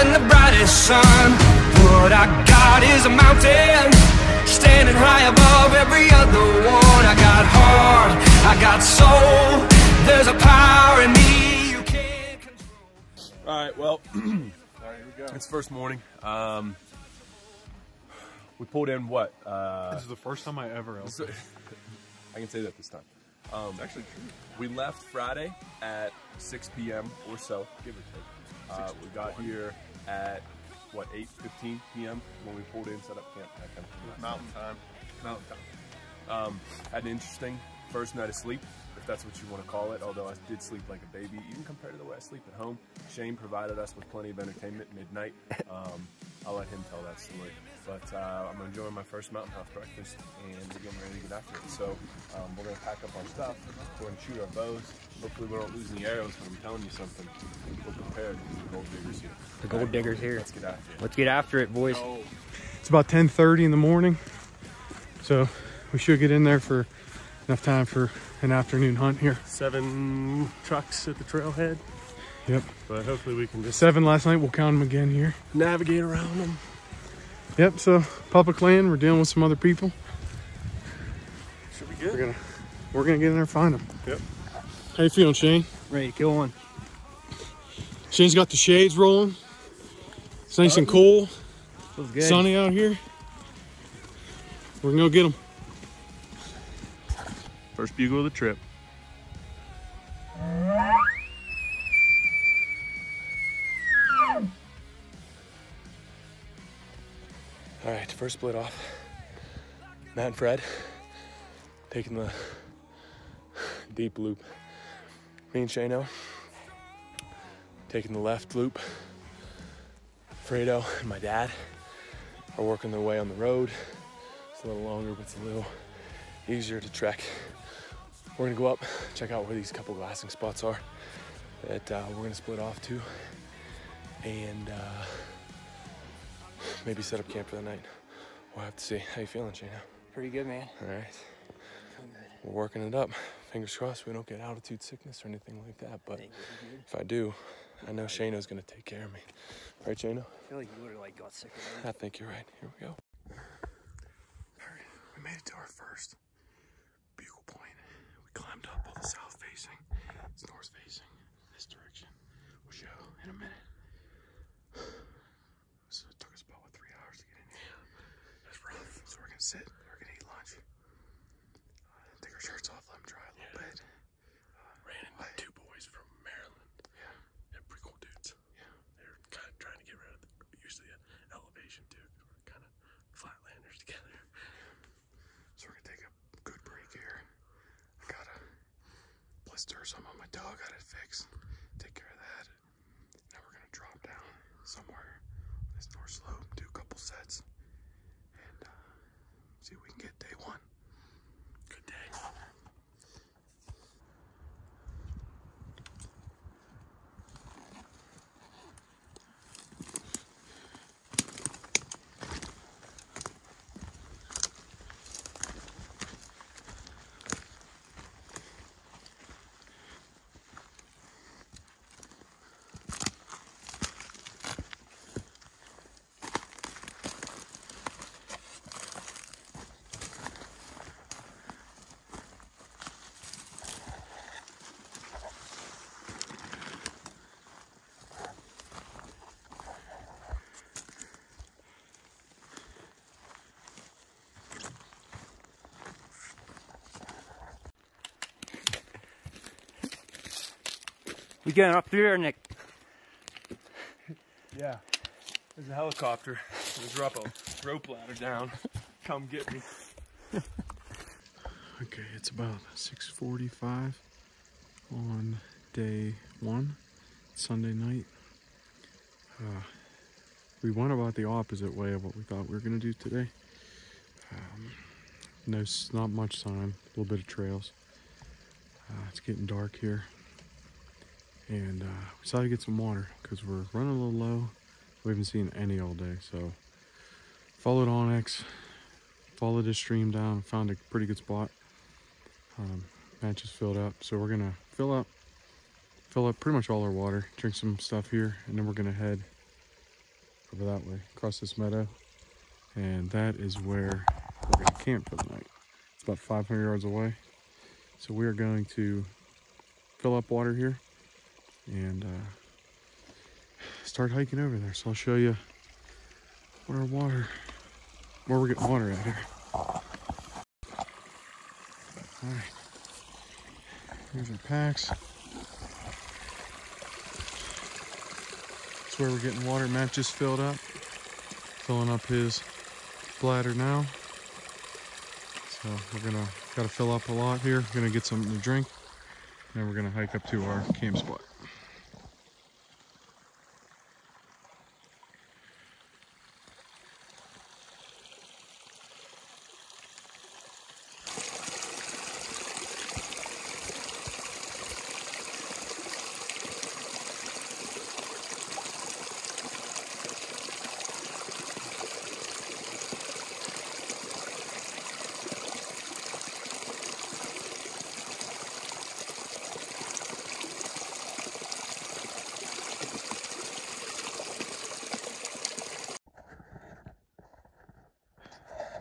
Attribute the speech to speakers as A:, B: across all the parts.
A: even hotter than the brightest sun. What I got is a mountain, standing high above every other one. I got heart, I got soul. There's a power in me you can't control.
B: All right, well, it's first morning. Um, we pulled in what? Uh,
C: This is the first time I ever
B: so- I can say that this time. Um, actually, we left Friday at 6 p.m. or so, give or take. Uh, we got here at what 8:15 p.m. when we pulled in, set up camp. That kind of
C: Mountain time.
B: mountain time. Um, had an interesting first night of sleep, if that's what you want to call it. Although I did sleep like a baby, even compared to the way I sleep at home. Shane provided us with plenty of entertainment midnight. Um, I'll let him tell that story. But uh, I'm enjoying my first Mountain House breakfast, and we're getting ready to get after it. So um, we're gonna pack up our stuff. We're gonna shoot our bows. Hopefully we don't lose any arrows. But I'm telling you something, we're prepared. because The gold diggers here.
D: The gold digger's here.
B: Let's get after it.
D: Let's get after it, boys.
C: It's about 10:30 in the morning, so we should get in there for enough time for an afternoon hunt here.
E: seven trucks at the trailhead,
C: Yep,
E: but hopefully we can just
C: seven last night. We'll count them again here.
E: navigate around them.
C: Yep. So public land. We're dealing with some other people.
E: Should be
C: We're
E: good.
C: gonna we're gonna get in there and find them.
E: Yep.
C: How you feeling, Shane?
D: Ready to kill one.
C: Shane's got the shades rolling. It's nice and cool,
D: Feels good.
C: sunny out here. We're gonna go get them.
E: First bugle of the trip.
B: All right, first split off. Matt and Fred taking the deep loop. Me and Shano taking the left loop. Fredo and my dad are working their way on the road. It's a little longer, but it's a little easier to trek. We're gonna go up, check out where these couple glassing spots are that uh, we're gonna split off to, and uh, maybe set up camp for the night. We'll have to see. How you feeling, Shana?
D: Pretty good, man.
B: All right. We're working it up. Fingers crossed we don't get altitude sickness or anything like that. But if I do, I know Shano's gonna take care of me. Right, Shano?
D: I feel like you would have like got sick of
B: I think you're right. Here we go.
C: Alright, we made it to our first bugle point. We climbed up all the south facing. It's north facing. This direction. We'll show in a minute. So it took us about what, three hours to get in here. That's rough. So we're gonna sit. We're gonna eat lunch. Uh, take our shirts off, let them dry a little bit.
E: Ran into two boys from Maryland.
C: Yeah.
E: They're pretty cool dudes.
C: Yeah.
E: They're kind of trying to get rid of the, usually the elevation too. 'cause We're kind of flatlanders together.
C: So we're gonna take a good break here. I got a or something on my dog, got it fixed. Take care of that. Now we're gonna drop down somewhere on this north slope, do a couple sets, and uh, see if we can get day one.
D: We getting up through there, Nick.
E: Yeah. There's a helicopter. We'll drop a rope ladder down. Come get me.
C: Okay, it's about 6:45 on day one, Sunday night. Uh, we went about the opposite way of what we thought we were gonna do today. Um, no, s- not much sign, a little bit of trails. Uh, it's getting dark here, and uh, we decided to get some water because we're running a little low. We haven't seen any all day, so followed onX, followed this stream down, found a pretty good spot. Um, match is filled up, so we're gonna fill up fill up pretty much all our water, drink some stuff here, and then we're gonna head over that way, across this meadow. And that is where we're gonna camp for the night. It's about 500 yards away. So we are going to fill up water here and uh, start hiking over there. So I'll show you where our water, where we're getting water at here. All right. Here's our packs. That's where we're getting water. Matt just filled up, filling up his bladder now. So we're gonna gotta fill up a lot here. Gonna get something to drink. And then we're gonna hike up to our camp spot.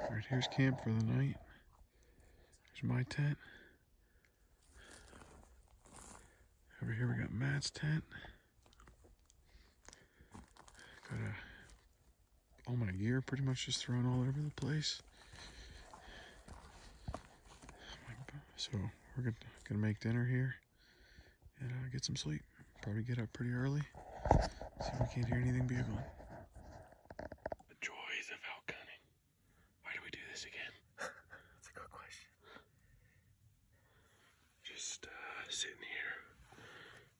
C: Alright, for the night. There's my tent. Over here we got Matt's tent. Got a, all my gear pretty much just thrown all over the place. So we're gonna, gonna make dinner here and uh, get some sleep. Probably get up pretty early. See if we can't hear anything bugling.
E: The joys of elk hunting. Why do we do this again?
B: That's a good question.
E: Just uh, sitting here,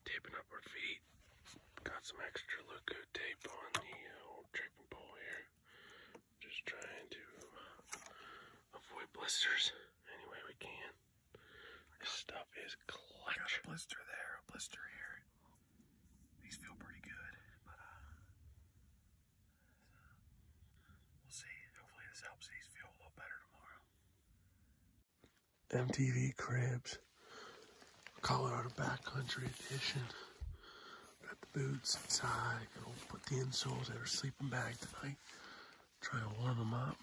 E: taping up our feet. Got some extra Leukotape on the uh, old trekking pole here. Just trying to avoid blisters any way we can. This stuff is
B: Got
E: clutch.
B: a blister there, a blister here. These feel pretty good, but uh, we'll see. Hopefully this helps these feel a little better tomorrow.
E: MTV Cribs, Colorado Backcountry Edition. Got the boots inside. Gonna the insoles in our sleeping bag tonight. Try to warm them up.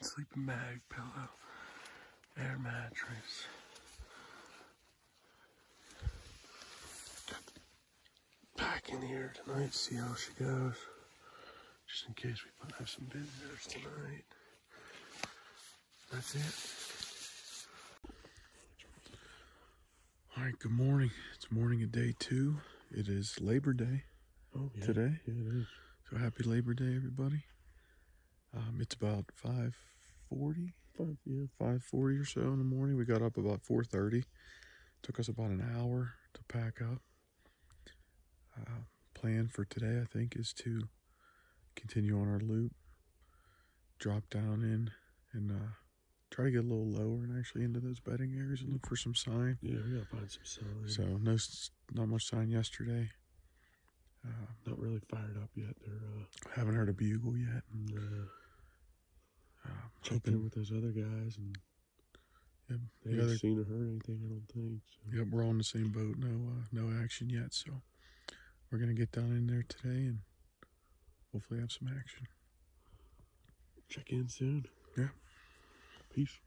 E: Sleeping bag, pillow, air mattress. Pack in here tonight. See how she goes. Just in case we have some visitors tonight. That's it.
C: All right, good morning. It's morning of day two. It is Labor Day
E: Oh, yeah.
C: today.
E: Yeah, it is.
C: So happy Labor Day, everybody. Um, it's about 5.40,
E: Five, yeah.
C: 5.40 or so in the morning. We got up about 4.30. Took us about an hour to pack up. Uh, plan for today, I think, is to continue on our loop, drop down in, and uh, try to get a little lower and actually into those bedding areas and look for some sign.
E: Yeah, we gotta find some signs.
C: So no, not much sign yesterday. Uh,
E: not really fired up yet. They're uh,
C: haven't heard a bugle yet.
E: and, uh
C: Uh,
E: checked in
C: hoping,
E: with those other guys, and
C: yep,
E: they
C: the
E: haven't
C: other,
E: seen or heard anything. I don't think. So.
C: yep, we're on the same boat. No, uh, no action yet. So we're gonna get down in there today and hopefully have some action.
E: Check in soon.
C: Yeah.
E: Peace.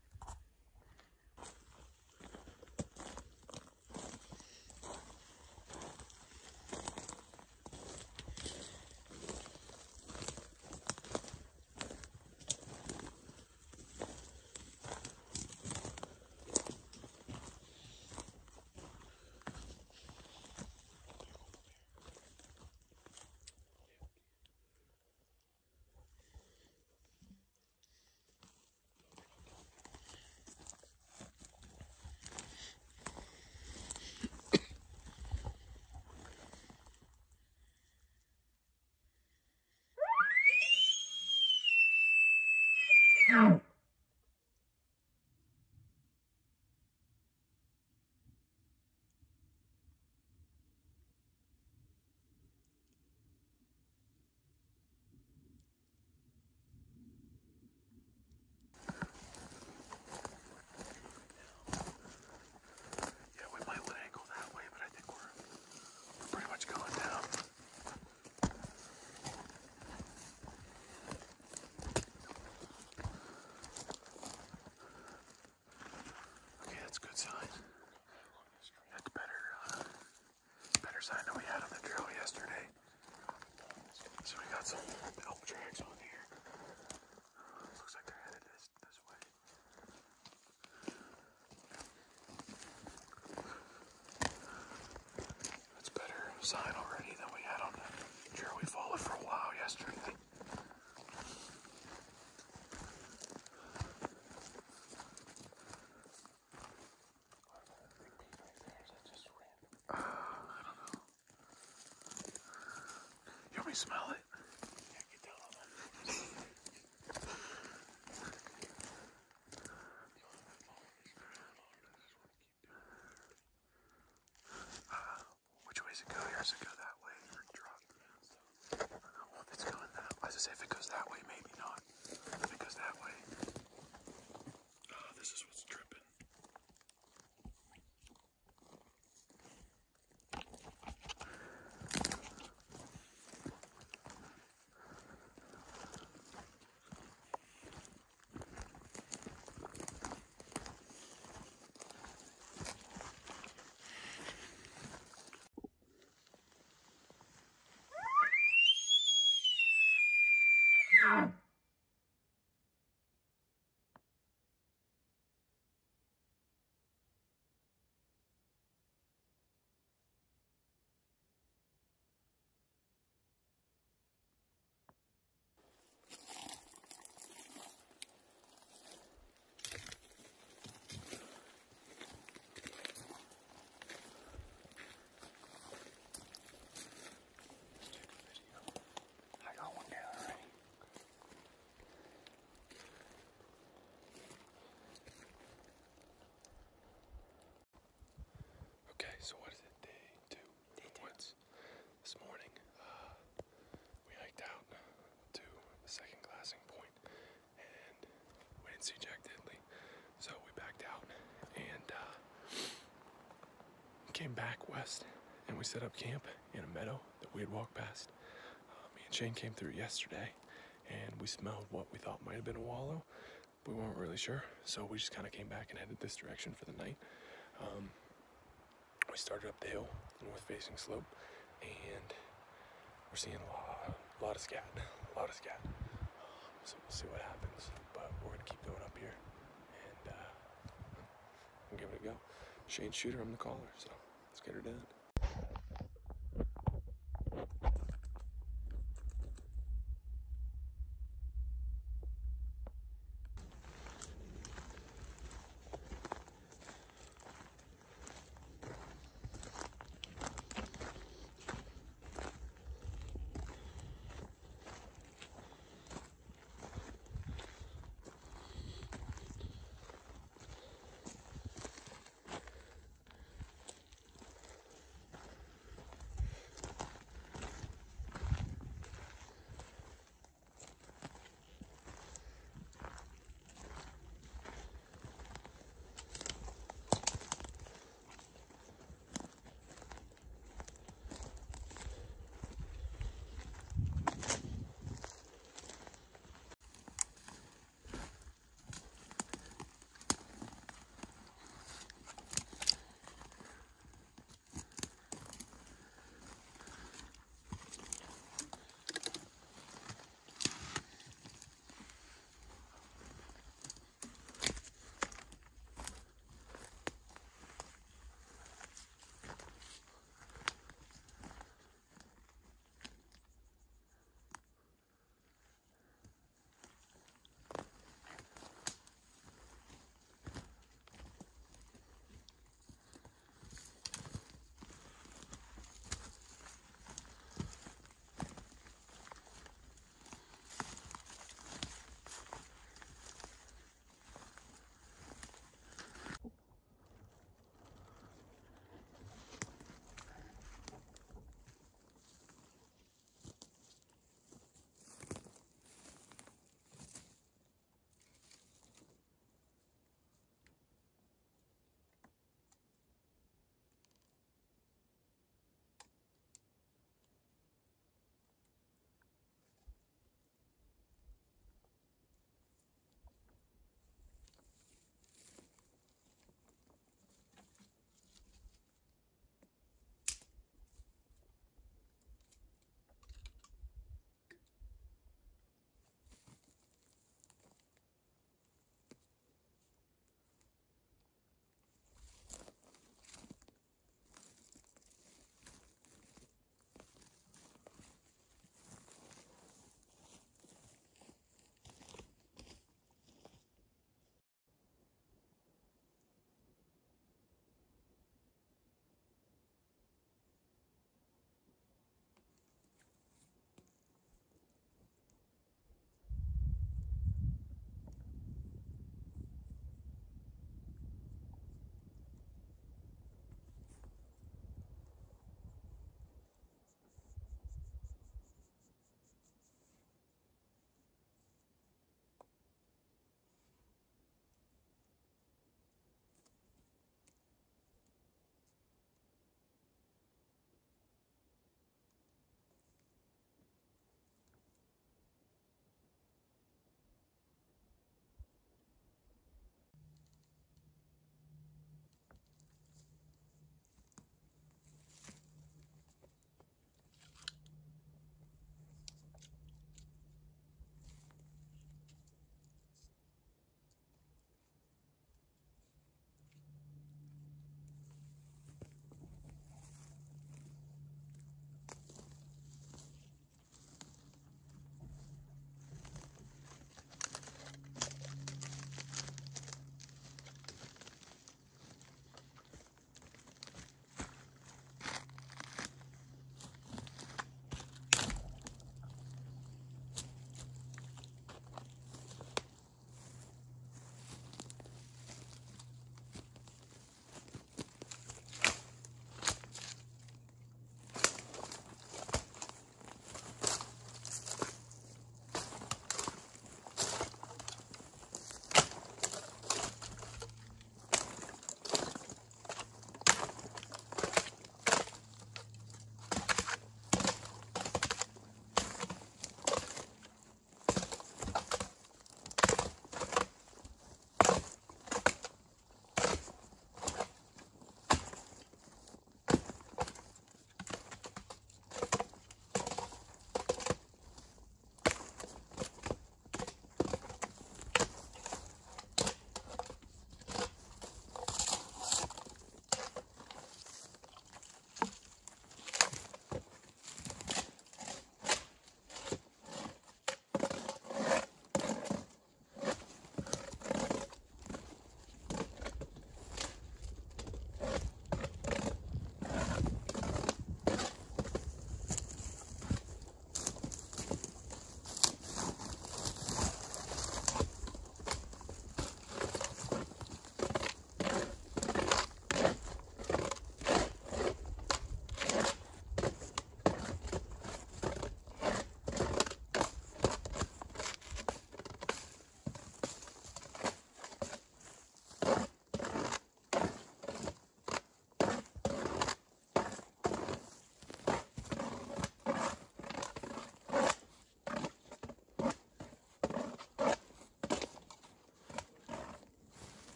B: Yeah, on,
D: pedal tracks on.
B: Okay, so what is it? Day two. Day two. Woods. This morning, uh, we hiked out to the second glassing point, and we didn't see Jack Diddley, so we backed out and uh, came back west, and we set up camp in a meadow that we had walked past. Uh, me and Shane came through yesterday, and we smelled what we thought might have been a wallow. but We weren't really sure, so we just kind of came back and headed this direction for the night. Um, we started up the hill, north facing slope, and we're seeing a lot, a lot of scat, a lot of scat. Um, so we'll see what happens, but we're gonna keep going up here and uh, it a go. Shane Shooter, I'm the caller, so let's get her done.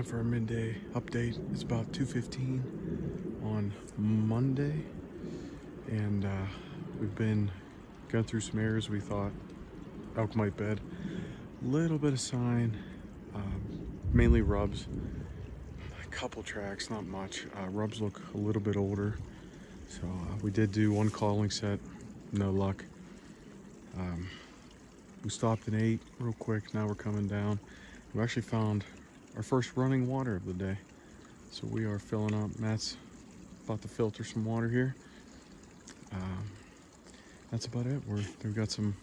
C: Time for our midday update. It's about 2.15 on Monday. And uh, we've been going through some areas we thought elk might bed. Little bit of sign, um, mainly rubs. A couple tracks, not much. Uh, rubs look a little bit older. So uh, we did do one calling set, no luck. Um, we stopped and ate real quick. Now we're coming down. We actually found our first running water of the day. So we are filling up. Matt's about to filter some water here. Um, that's about it. We're, we've got some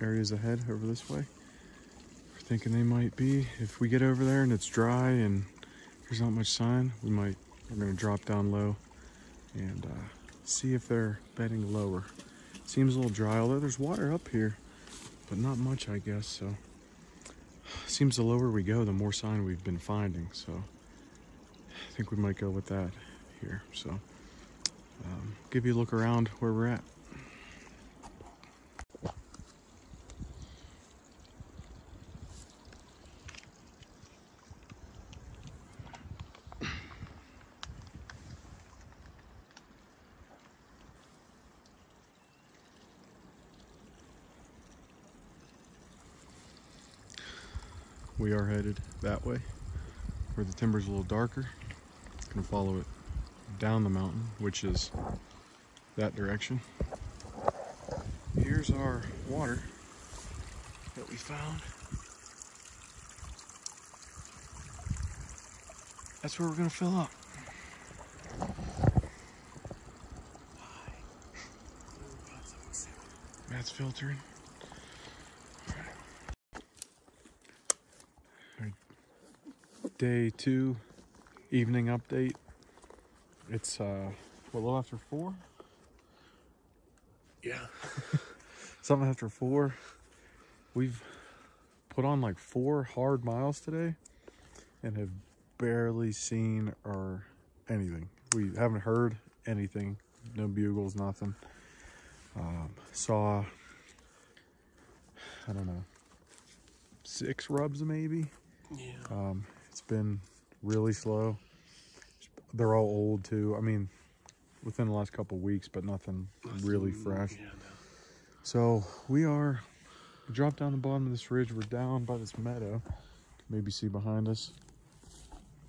C: areas ahead over this way. We're thinking they might be. If we get over there and it's dry and there's not much sign, we might, we're gonna drop down low and uh, see if they're bedding lower. Seems a little dry, although there's water up here, but not much, I guess, so. Seems the lower we go, the more sign we've been finding, so I think we might go with that here. So, um, give you a look around where we're at. we are headed that way where the timber's a little darker. Gonna follow it down the mountain which is that direction. Here's our water that we found. That's where we're gonna fill up. Matt's filtering day two evening update. It's uh a little after four?
E: Yeah.
C: Something after four. We've put on like four hard miles today and have barely seen or anything. We haven't heard anything. No bugles, nothing. Um, saw I don't know six rubs maybe.
E: Yeah.
C: Um, it's been really slow. They're all old too. I mean, within the last couple weeks, but nothing really fresh.
E: Yeah, no.
C: So we are we dropped down the bottom of this ridge. We're down by this meadow. Maybe see behind us.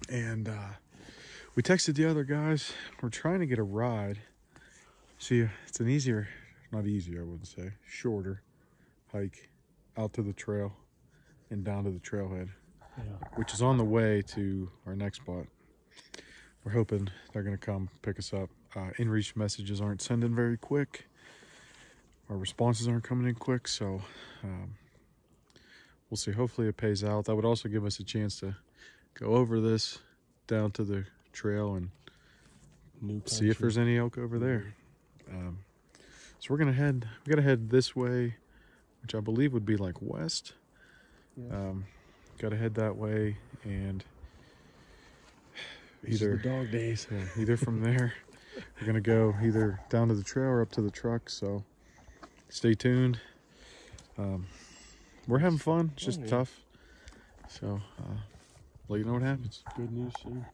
C: And uh, we texted the other guys. We're trying to get a ride. See, it's an easier, not easier, I wouldn't say, shorter hike out to the trail and down to the trailhead
E: Yeah.
C: which is on the way to our next spot. We're hoping they're going to come pick us up. Uh, inReach messages aren't sending very quick. Our responses aren't coming in quick, so um, we'll see. Hopefully it pays out. That would also give us a chance to go over this down to the trail and
E: New
C: see if there's any elk over there. Um, so we're gonna head. We gotta head this way, which I believe would be like west.
E: Yeah.
C: Um, gotta head that way and either
E: the dog days.
C: yeah, either from there we're gonna go either down to the trail or up to the truck. So stay tuned. Um, we're having fun. It's just
E: yeah.
C: tough. So uh, let you know what happens.
E: Good news soon.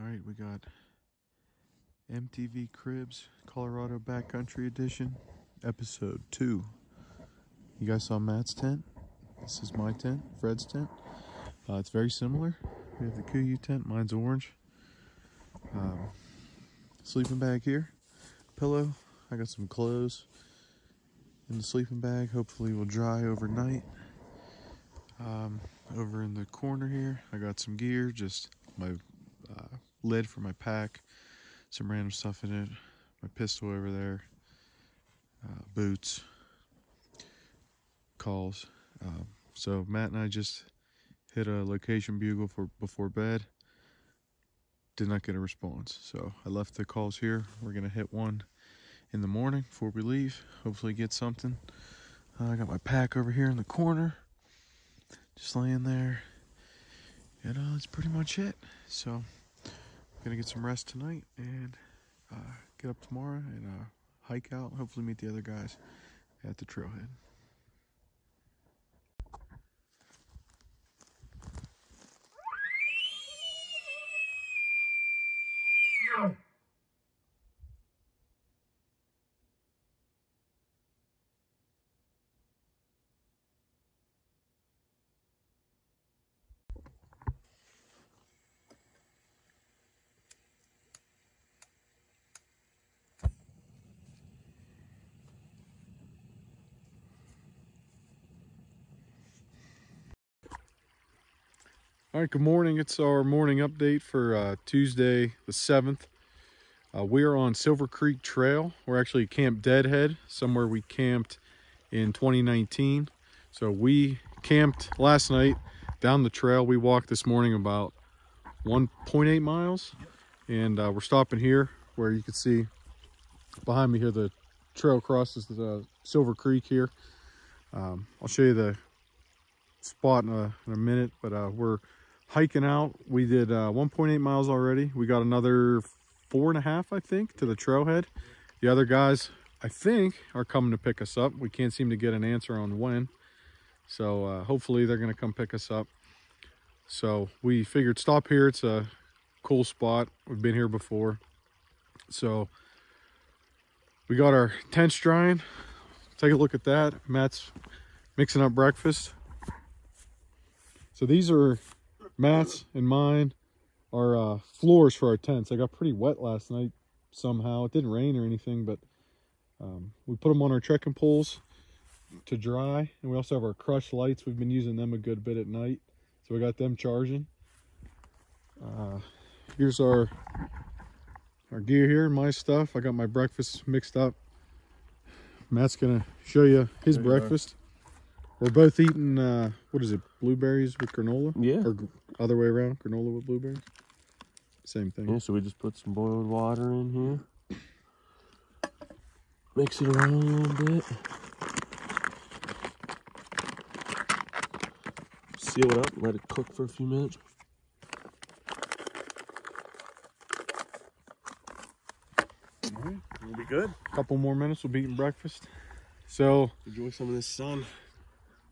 C: All right, we got MTV Cribs Colorado Backcountry Edition, episode two. You guys saw Matt's tent. This is my tent, Fred's tent. Uh, it's very similar. We have the Kuiu tent. Mine's orange. Um, sleeping bag here, pillow. I got some clothes in the sleeping bag. Hopefully, will dry overnight. Um, over in the corner here, I got some gear. Just my lid for my pack, some random stuff in it, my pistol over there, uh, boots, calls. Uh, so Matt and I just hit a location bugle for before bed. Did not get a response, so I left the calls here. We're gonna hit one in the morning before we leave. Hopefully, get something. Uh, I got my pack over here in the corner, just laying there, and uh, that's pretty much it. So, gonna get some rest tonight and uh, get up tomorrow and uh, hike out. Hopefully, meet the other guys at the trailhead. All right, good morning. It's our morning update for uh, Tuesday the 7th. Uh, we are on Silver Creek Trail. We're actually Camp Deadhead, somewhere we camped in 2019. So we camped last night down the trail. We walked this morning about 1.8 miles. And uh, we're stopping here where you can see behind me here the trail crosses the Silver Creek here. Um, I'll show you the spot in a, in a minute, but uh, we're hiking out. We did uh, 1.8 miles already. We got another four and a half, I think, to the trailhead. The other guys, I think, are coming to pick us up. We can't seem to get an answer on when. So uh, hopefully they're going to come pick us up. So we figured stop here. It's a cool spot. We've been here before. So we got our tents drying. Take a look at that. Matt's mixing up breakfast. So these are Matt's and mine are uh, floors for our tents. I got pretty wet last night somehow. It didn't rain or anything, but um, we put them on our trekking poles to dry. And we also have our crush lights. We've been using them a good bit at night. So we got them charging. Uh, here's our our gear here, my stuff. I got my breakfast mixed up. Matt's gonna show you his
E: There
C: breakfast. We're both eating, uh, what is it, blueberries with granola?
E: Yeah.
C: Or other way around, granola with blueberries? Same thing.
E: Yeah, so we just put some boiled water in here. Mix it around a little bit. Seal it up, let it cook for a few minutes. We'll be good.
C: couple more minutes, we'll be eating breakfast. So
E: Enjoy some of this sun.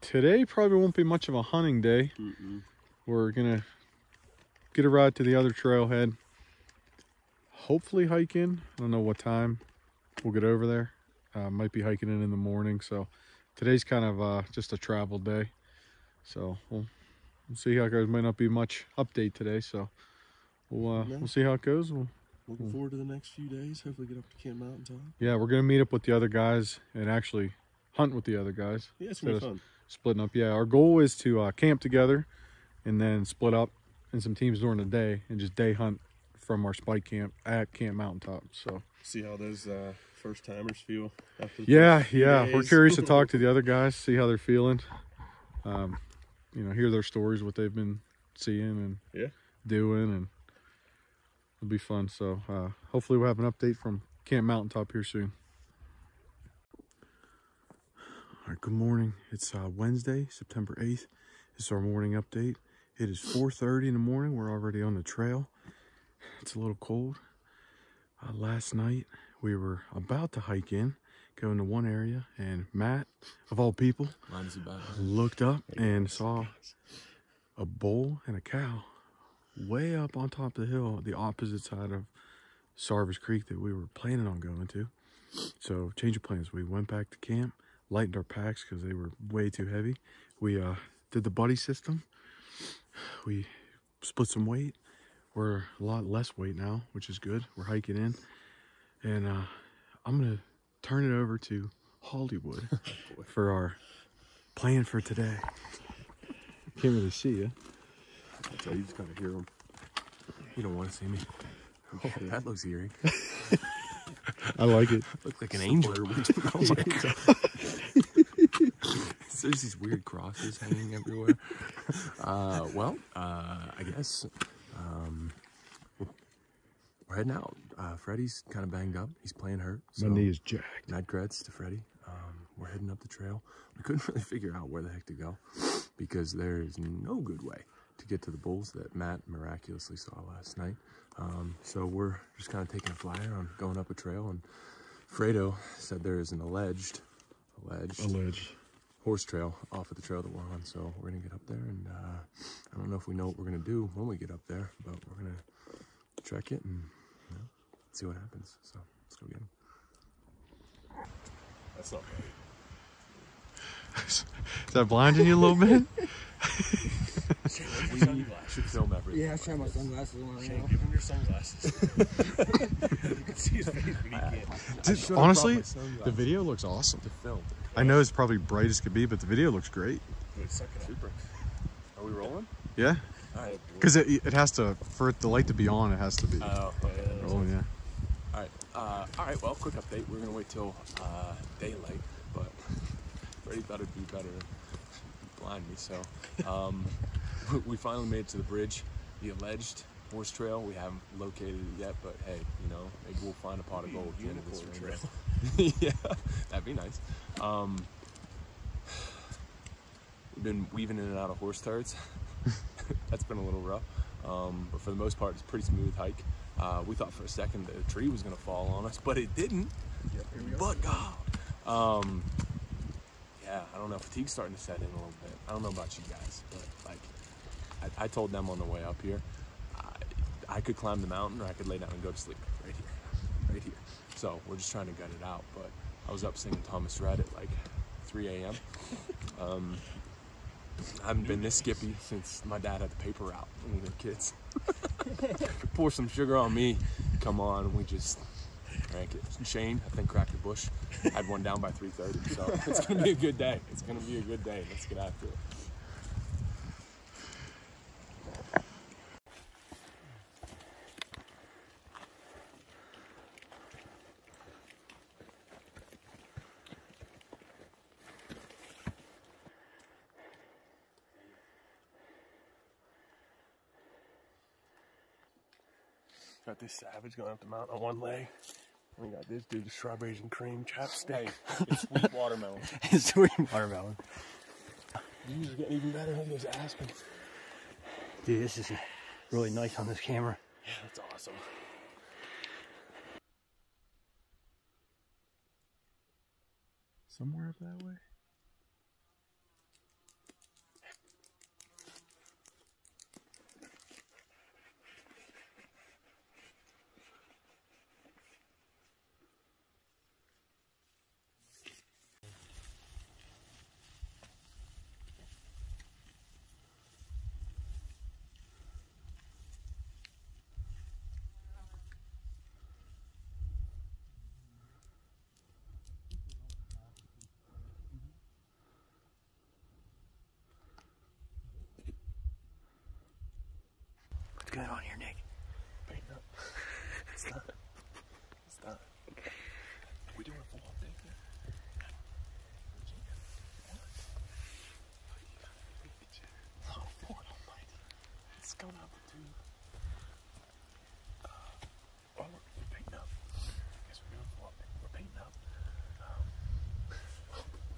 C: Today probably won't be much of a hunting day.
E: Mm-mm.
C: We're gonna get a ride to the other trailhead. Hopefully hike in. I don't know what time we'll get over there. Uh, might be hiking in in the morning. So today's kind of uh, just a travel day. So we'll, we'll see how it goes. Might not be much update today. So we'll uh,
E: No.
C: we'll see how it goes. We'll,
E: Looking forward to the next few days. Hopefully get up to Camp Mountain Mountaintop.
C: yeah, we're gonna meet up with the other guys and actually hunt with the other guys.
E: Yeah, it's gonna be fun.
C: Splitting up. Yeah, our goal is to uh, camp together and then split up in some teams during the day and just day hunt from our spike camp at Camp Mountaintop. So
E: See how those uh, first timers feel
C: yeah, yeah, we're curious to talk to the other guys, see how they're feeling. Um, you know, hear their stories, what they've been seeing and
E: Yeah.
C: doing, and it'll be fun. So uh, hopefully we'll have an update from Camp Mountaintop here soon. All right, good morning. It's uh, Wednesday, September 8th. This is our morning update. It is 4.30 in the morning. We're already on the trail. It's a little cold. Uh, last night, we were about to hike in, go into one area, and Matt, of all people, looked up and saw a bull and a cow way up on top of the hill, the opposite side of Sarvis Creek that we were planning on going to. So, change of plans. We went back to camp, lightened our packs because they were way too heavy. We uh, did the buddy system. We split some weight. We're a lot less weight now, which is good. We're hiking in. And uh, I'm going to turn it over to Hollywood for our plan for today. Can't really see you.
B: So you just gotta hear them. You don't want to see me. Oh, that looks eerie.
C: I like it.
B: Look like an angel. There's these weird crosses hanging everywhere. Uh, well, uh, I guess um, we're heading out. Uh, Freddie's kind of banged up. He's playing hurt.
C: My knee is jacked.
B: Mad creds to Freddie. Um, we're heading up the trail. We couldn't really figure out where the heck to go because there is no good way to get to the bulls that Matt miraculously saw last night. Um, so we're just kind of taking a flyer on going up a trail. And Fredo said there is an alleged, alleged,
C: Alleged.
B: Horse trail off of the trail that we're on. So we're gonna get up there, and uh, I don't know if we know what we're gonna do when we get up there, but we're gonna trek it and you know, see what happens. So let's go get him. That's not bad.
C: Is that blinding you a little bit?
B: We should film everything.
F: Yeah, I try my sunglasses on right
E: Shane,
F: now.
E: give him your sunglasses. you can see his face when he can't.
C: Dude, honestly,
B: brought my sunglasses.
C: the video looks awesome.
B: To film.
C: I know it's probably bright as could be, but the video looks great.
E: Wait, suck it.
B: Super. Are we rolling?
C: Yeah,
B: All right.
C: because it, it has to for the light to be on. It has to be.
B: Oh,
C: rolling, yeah.
B: All right. Uh, all right. Well, quick update. We're gonna wait till uh, daylight, but Freddie thought it'd be better to blind me. So um, we- we finally made it to the bridge, the alleged horse trail. We haven't located it yet, but hey, you know, maybe we'll find a pot of gold at the end of this
E: Unicorn
B: rainbow. yeah, that'd be nice. Um, we've been weaving in and out of horse turds. That's been a little rough, um, but for the most part, it's a pretty smooth hike. Uh, we thought for a second that a tree was going to fall on us, but it didn't. But God, um, yeah, I don't know. Fatigue's starting to set in a little bit. I don't know about you guys, but like, I, I told them on the way up here, I, I could climb the mountain or I could lay down and go to sleep right here. So we're just trying to gut it out. But I was up singing Thomas Rhett at like 3 a.m. Um, I haven't been this skippy since my dad had the paper route when we were kids. Pour some sugar on me. Come on, we just crank it. Shane, I think cracked the Busch. I had one down by 3:30, so it's gonna be a good day. It's gonna be a good day. Let's get after it.
D: Got this savage going up the mountain on one leg. And we got this dude, the strawberries and cream chapstick.
E: It's sweet watermelon.
F: It's sweet watermelon.
D: These are getting even better. Look at those aspens.
F: Dude, this is really nice on this camera.
D: Yeah, that's awesome.
C: Somewhere up that way.
F: Going on here, Nick?
D: Paint up. It's not. It's not. We doing a full update there? Oh, Lord Almighty. It's going out the tube. Uh, well, we're, we're painting up. Guess we're doing a full update. We're painting up. Um,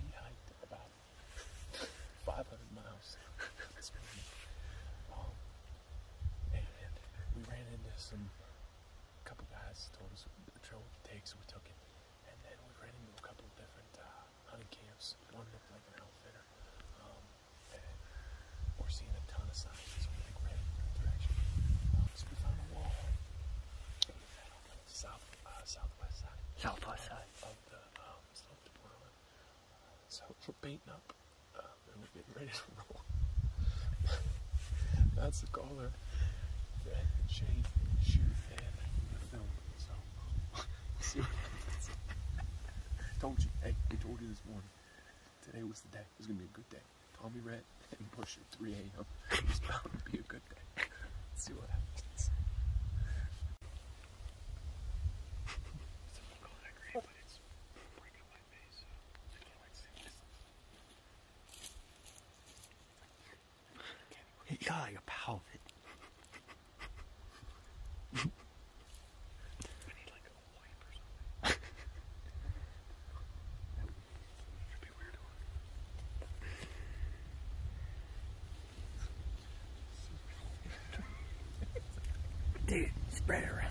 D: we hiked about 500 miles. It's gonna be long. And we ran some couple guys told us the trail would take, so we took it. And then we ran into a couple of different uh, hunting camps. One looked like an outfitter. Um, and we're seeing a ton of signs, so we we're heading in the right direction. Um, so we found a wall. We on the south, uh, southwest side
F: Southwest side.
D: of the um, slope to Portland. So we're painting up, um, and we're getting ready to roll. That's the caller. And Shane shoot and the film. So we'll see what happens. I told you, hey, I told you this morning. Today was the day. It was gonna be a good day. Tommy Rhett and Busch at 3 a.m. It's bound to be a good day. Let's see what happens.
F: Spread around.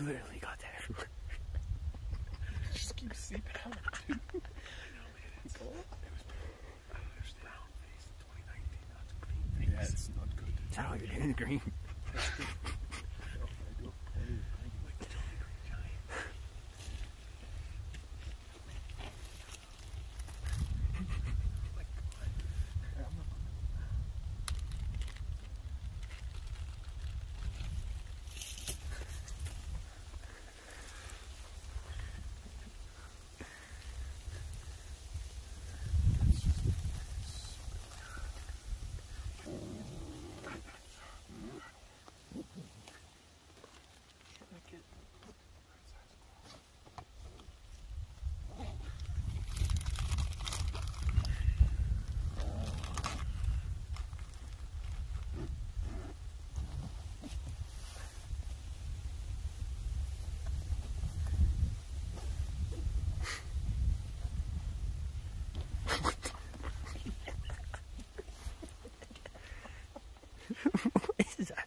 F: You literally got that everywhere.
D: Just keep seeping out, dude. It's all- Yeah, it's not good.
F: You're doing? Green. What is that?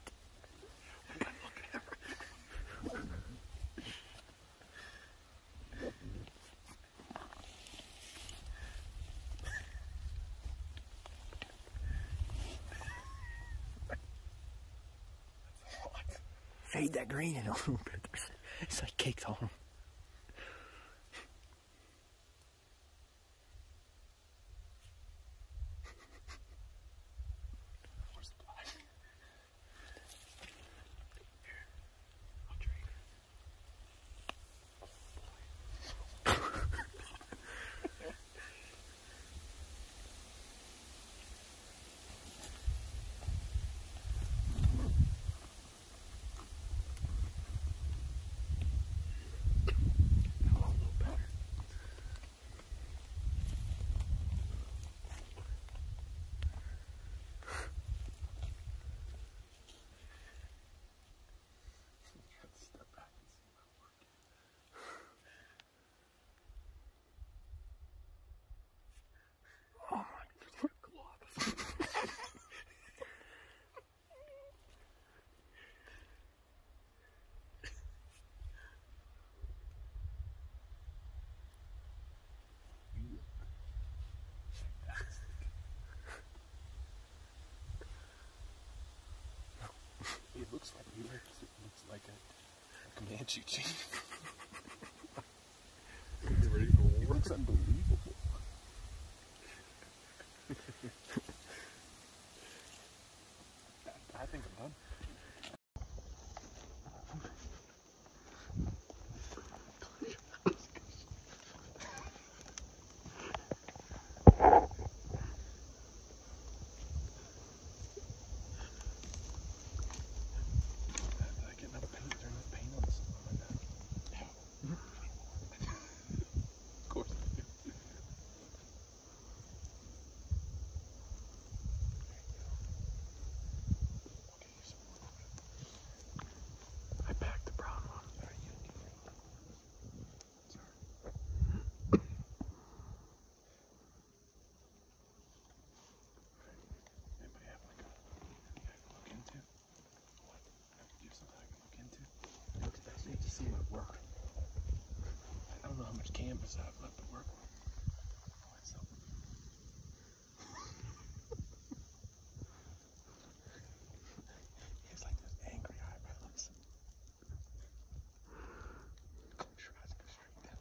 F: Fade that green in a little bit. It's like caked on 'em.
D: It looks like Wheeler. It looks like a, a Comanche chief. It looks unbelievable. I think I'm done. Did I get enough paint? Is there enough paint on this? On my back? of course I do. I packed the brown one. Anybody have like a, anything I can look into? What? Do you have something I can look into? I just need to see my work. I don't know how much canvas I have left to work with. Oh, it's something. It's like those angry eyebrows. Close your eyes, go straight down.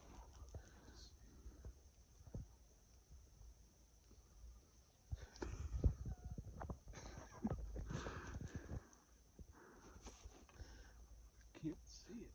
D: Can't see it.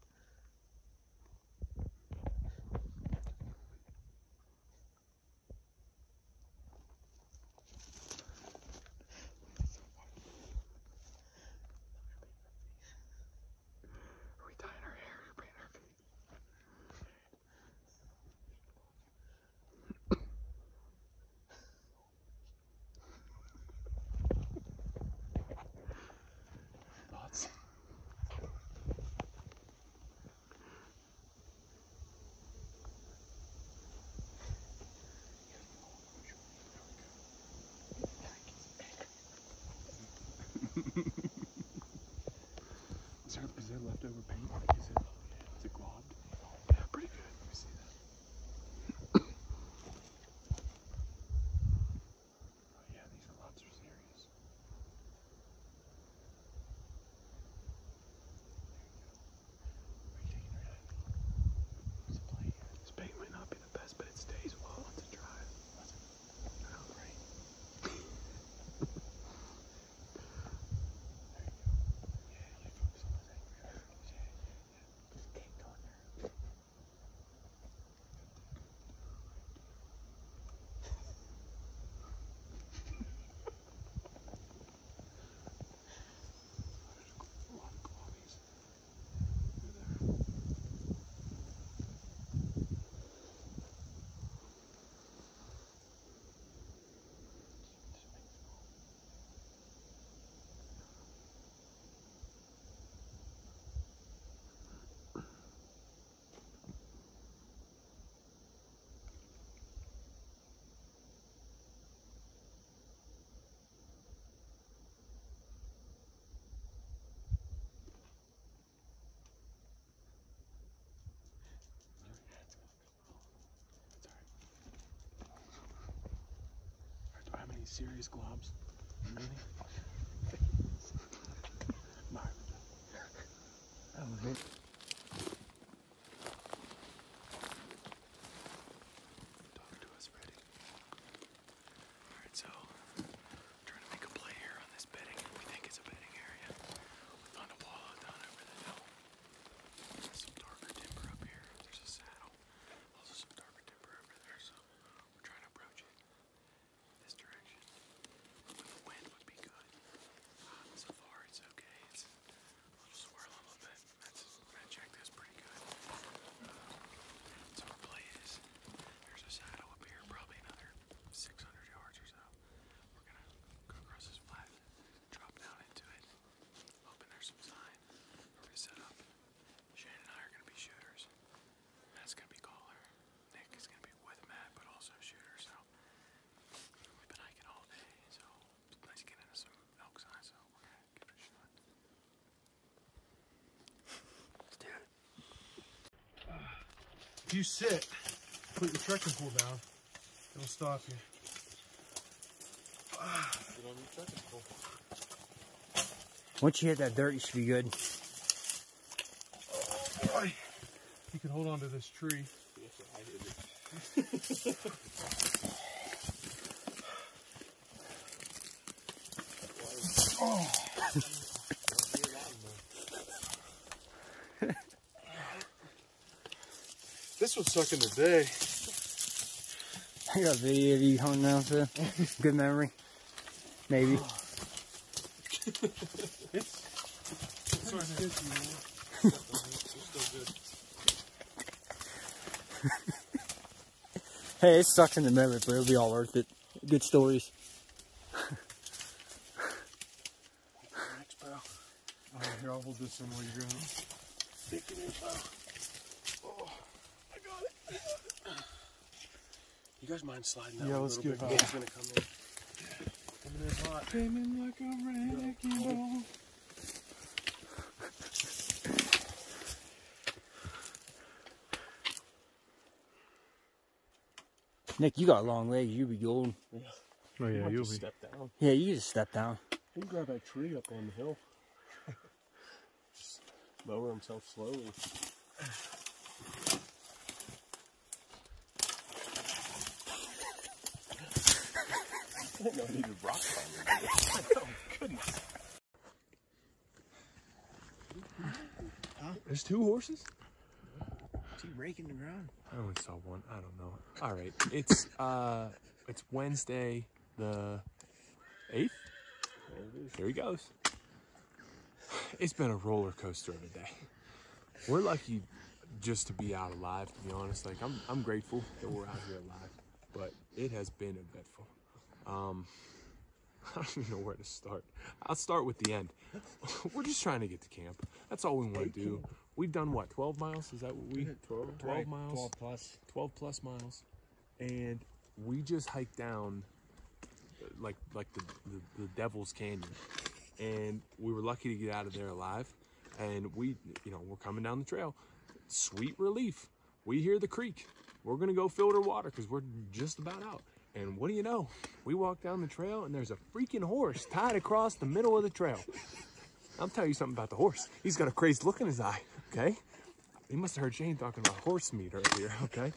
D: There leftover paint? Like, is it, is it globbed? Yeah, pretty good. Let me see that. oh yeah, these globs are serious. There you go. Are you taking it out? What's the play here? This paint might not be the best, but it stays well once it dries. Oh, great. there you go. Yeah, you focus on those angry eyes. Yeah, yeah, yeah. Just keep going there. A lot of globbies. They're there. Alright, do I have any serious globs? Many? Marvin.
F: That was it.
D: Talk to us, Freddie. Alright, so trying to make a play here on this bedding. We think it's a bedding area. We found a wall down over the hill. There's some darker timber up here. There's a saddle. Also some darker timber over there, so we're trying to approach it this direction. With the wind would be good. Uh, so far it's okay. It's a little swirl a little bit. That's I checked this pretty good. So our play is there's a saddle up here, probably another 600 yards or so. We're gonna go across this flat, drop down into it, hoping there's some sign. We're gonna set up. Shane and I are gonna be shooters. Matt's gonna be caller. Nick is gonna be with Matt, but also shooter. So we've been hiking all day, so it's nice getting into some elk sign. So we're gonna give it a shot.
F: Let's do it.
C: If you sit, put your trekking pole down, it'll stop you.
F: Once you hit that dirt, you should be good.
C: Oh, you can hold on to this tree. This was sucking the day.
F: I got a video of you hung down to. Good memory. Maybe. Hey, it sucks in the memory, but it'll be all worth it. Good stories.
C: Thanks, pal. Oh, here, I'll hold this in while you're going. Stick it in, pal. Oh, I got it. I got it.
E: You guys mind sliding that
C: Yeah,
E: a
C: let's
E: little
C: get
E: bit?
C: it
E: Gabe's gonna come in.
C: Coming in hot. Came in like a wrecking ball.
F: Nick, you got long legs. You be golden.
D: Oh yeah,
E: Might
D: you'll
E: just
D: be.
E: step down.
F: Yeah, you just step down.
E: He can grab that tree up on the hill. just lower himself slowly. Didn't know I needed rock climbing. oh, goodness.
C: There's two horses?
F: Is he raking the ground?
B: I only saw one. I don't know. All right, it's uh, it's Wednesday the eighth.
E: There.
B: Here he goes. It's been a roller coaster of a day. We're lucky just to be out alive. To be honest, like I'm, I'm grateful that we're out here alive, but it has been eventful. Um, I don't even know where to start. I'll start with the end. we're just trying to get to camp. That's all we want to do. We've done what? 12 miles? Is that what we? 12, 12 miles.
F: 12 plus.
B: 12 plus miles and we just hiked down uh, like like the, the, the devil's canyon and we were lucky to get out of there alive and we, you know, we're coming down the trail. Sweet relief. We hear the creek. We're gonna go filter water because we're just about out. And what do you know? We walk down the trail and there's a freaking horse tied across the middle of the trail. I'll tell you something about the horse. He's got a crazed look in his eye, okay? He must have heard Shane talking about horse meat earlier, okay?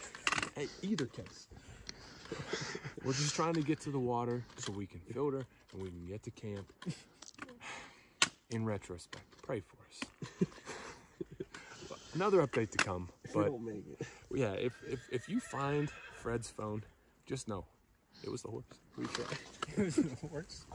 B: Hey, either case, we're just trying to get to the water so we can filter and we can get to camp. In retrospect, pray for us. Another update to come, but yeah, if, if if you find Fred's phone, just know it was the horse. We tried.
F: It was the worst.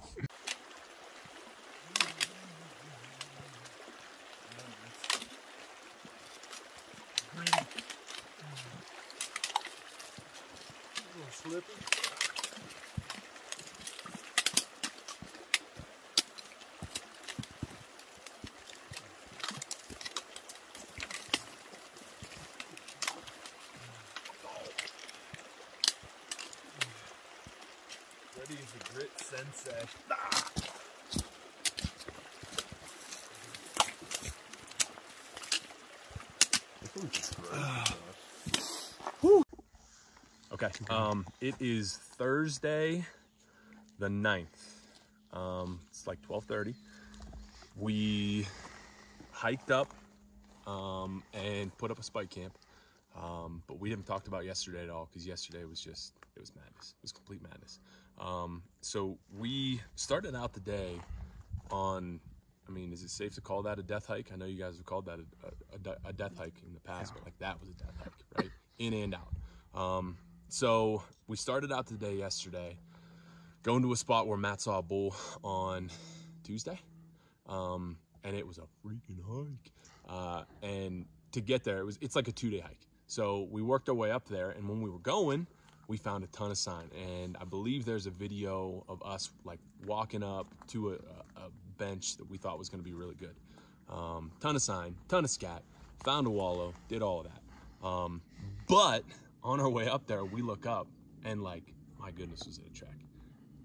B: Ready is a grit sensei. Okay. Um, it is Thursday, the 9th. Um, it's like 12:30. We hiked up um, and put up a spike camp. Um, but we haven't talked about yesterday at all because yesterday was just it was madness. It was complete madness. Um, so we started out the day on. I mean, is it safe to call that a death hike? I know you guys have called that a, a, a a death hike in the past, but like that was a death hike, right? In and out. Um, so we started out the day yesterday, going to a spot where Matt saw a bull on Tuesday, um, and it was a freaking hike. Uh, and to get there, it was it's like a two day hike. So we worked our way up there, and when we were going, we found a ton of sign. And I believe there's a video of us like walking up to a, a, bench that we thought was going to be really good. Um, ton of sign, ton of scat, found a wallow, did all of that. Um, but on our way up there, we look up and like, my goodness, was it a track?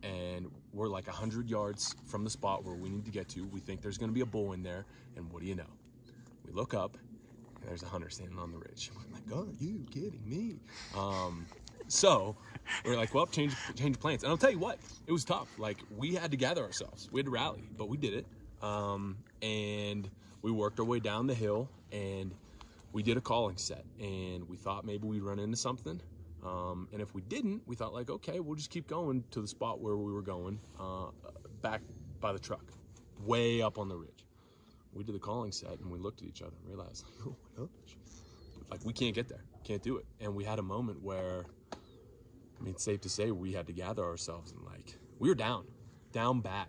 B: And we're like 100 yards from the spot where we need to get to. We think there's going to be a bull in there. And what do you know? We look up and there's a hunter standing on the ridge. I'm like, are you kidding me? Um, so we're like, well, change change plans. And I'll tell you what, it was tough. Like we had to gather ourselves. We had to rally, but we did it. Um, and we worked our way down the hill and we did a calling set and we thought maybe we'd run into something. Um, and if we didn't, we thought like, okay, we'll just keep going to the spot where we were going, uh, back by the truck, way up on the ridge. We did the calling set and we looked at each other and realized, like, oh like we can't get there, can't do it. And we had a moment where, I mean, it's safe to say we had to gather ourselves and like we were down, down bad,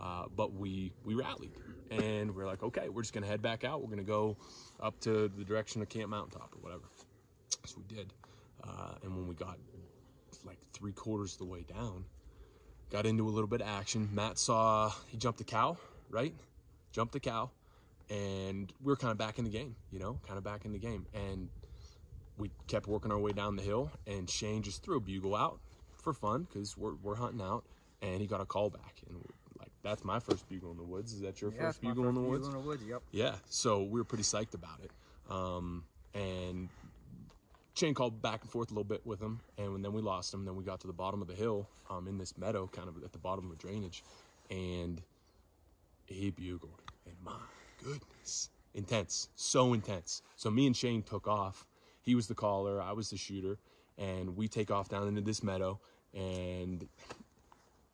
B: uh, but we we rallied and we're like, okay, we're just gonna head back out. We're gonna go up to the direction of Camp Mountaintop or whatever. So we did, uh, and when we got like three quarters of the way down, got into a little bit of action. Matt saw he jumped a cow, right? Jumped the cow, and we were kind of back in the game, you know, kind of back in the game. And we kept working our way down the hill, and Shane just threw a bugle out for fun because we're, we're hunting out, and he got a call back. And we're like, that's my first bugle in the woods. Is that your
F: Yeah,
B: first bugle in the woods?
F: bugle in the woods. Yep.
B: Yeah, so we were pretty psyched about it. Um, and Shane called back and forth a little bit with him, and then we lost him. Then we got to the bottom of the hill um, in this meadow, kind of at the bottom of a drainage, and he bugled. And my goodness, intense, so intense. So me and Shane took off. He was the caller, I was the shooter, and we take off down into this meadow. And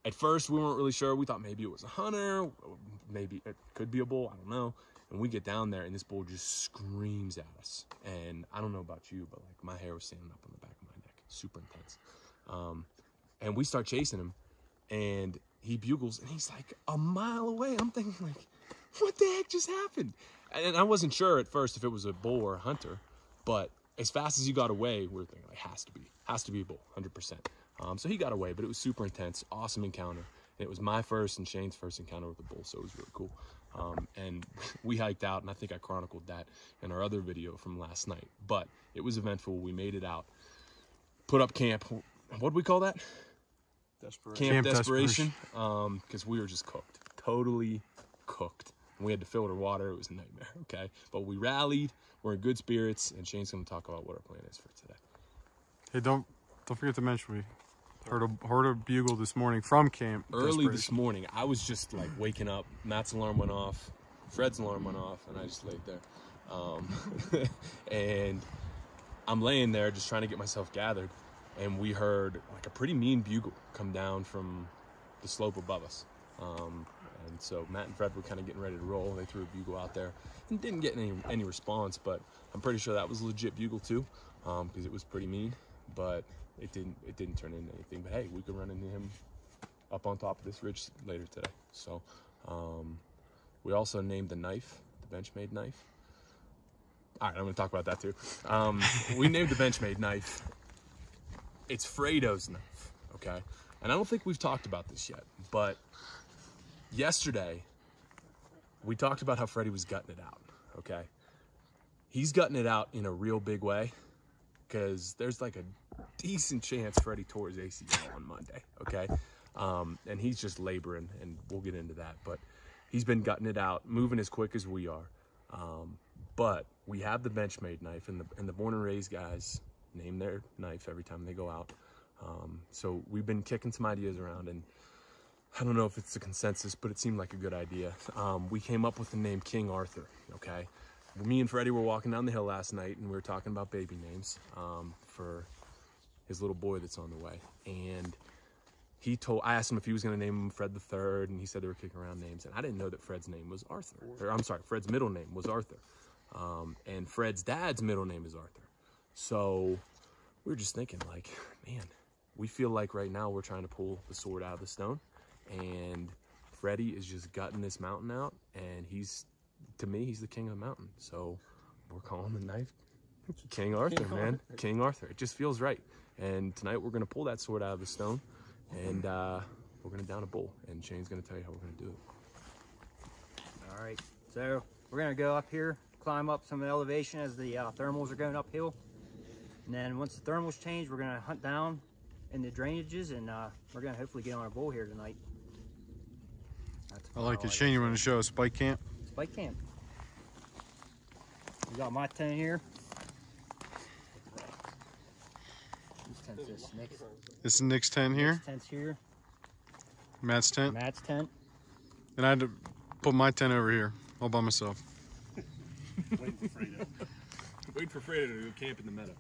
B: at first, we weren't really sure. We thought maybe it was a hunter, maybe it could be a bull. I don't know. And we get down there, and this bull just screams at us. And I don't know about you, but like my hair was standing up on the back of my neck, super intense. Um, and we start chasing him, and he bugles, and he's like a mile away. I'm thinking like, what the heck just happened? And I wasn't sure at first if it was a bull or a hunter, but as fast as he got away, we are thinking like, has to be, has to be a bull, 100%. Um, so he got away, but it was super intense, awesome encounter. And it was my first and Shane's first encounter with a bull, so it was really cool. Um, and we hiked out, and I think I chronicled that in our other video from last night. But it was eventful. We made it out, put up camp. What do we call that?
D: Desperation.
B: Camp,
C: Camp
B: desperation. Um, because we were just cooked, totally cooked. We had to filter water. It was a nightmare. Okay, but we rallied. We're in good spirits, and Shane's going to talk about what our plan is for today.
C: Hey, don't don't forget to mention we heard a heard a bugle this morning from camp.
B: Early this morning, I was just like waking up. Matt's alarm went off, Fred's alarm went off, and I just laid there. Um, and I'm laying there just trying to get myself gathered, and we heard like a pretty mean bugle come down from the slope above us. Um, and so Matt and Fred were kind of getting ready to roll. And they threw a bugle out there and didn't get any any response, but I'm pretty sure that was a legit bugle too, because it was pretty mean. But it didn't it didn't turn into anything. But hey, we could run into him up on top of this ridge later today. So um, we also named the knife the Benchmade knife. All right, I'm going to talk about that too. Um, we named the Benchmade knife. It's Fredo's knife, okay? And I don't think we've talked about this yet, but yesterday we talked about how Freddie was gutting it out, okay? He's gutting it out in a real big way because there's like a decent chance Freddie tore his ACL on Monday, okay? Um, and he's just laboring, and we'll get into that. But he's been gutting it out, moving as quick as we are. Um, but we have the Benchmade knife, and the and the born and raised guys name their knife every time they go out. Um, so we've been kicking some ideas around, and I don't know if it's a consensus, but it seemed like a good idea. Um, we came up with the name King Arthur. Okay, me and Freddie were walking down the hill last night, and we were talking about baby names um, for his little boy that's on the way, and he told I asked him if he was going to name him Fred the Third, and he said they were kicking around names, and I didn't know that Fred's name was Arthur. Or I'm sorry, Fred's middle name was Arthur, um, and Fred's dad's middle name is Arthur. So we were just thinking, like, man, we feel like right now we're trying to pull the sword out of the stone, and Freddie is just gutting this mountain out, and he's to me he's the king of the mountain. So we're calling the knife King Arthur, man. King Arthur. It just feels right. And tonight we're gonna pull that sword out of the stone, and uh, we're gonna down a bull. And Shane's gonna tell you how we're gonna do it.
F: All right, so we're gonna go up here, climb up some elevation as the uh, thermals are going uphill. And then once the thermals change, we're gonna hunt down in the drainages and uh, we're gonna hopefully get on a bull here tonight. That's
C: I like
F: about
C: it. Shane, you want to show us spike camp?
F: Spike camp. We got my tent here. Whose tent's this? Nick's
C: This is Nick's tent here,
F: tent's here.
C: Matt's tent,
F: Matt's tent.
C: and I had to put my tent over here all by myself.
D: Waiting for Fredo.
B: Wait for Fredo to go camp in the meadow.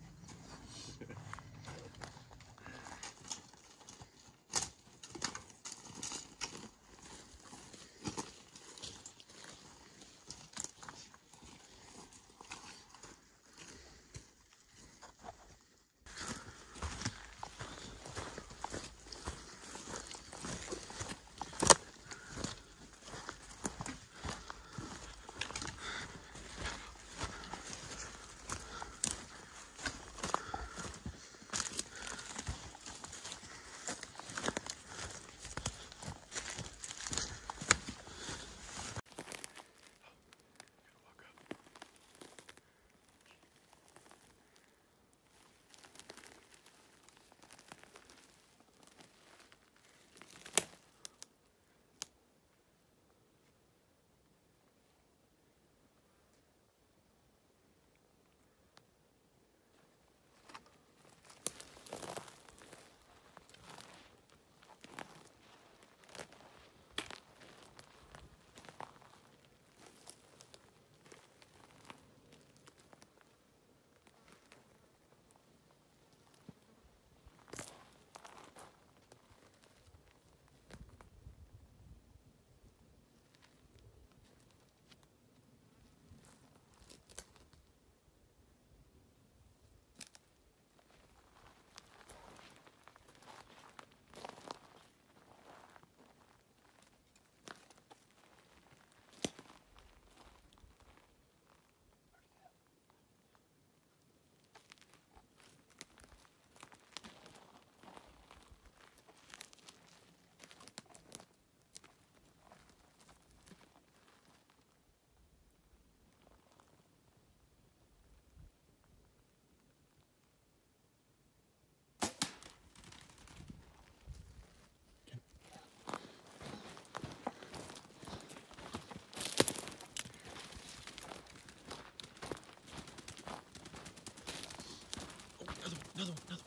E: Another one,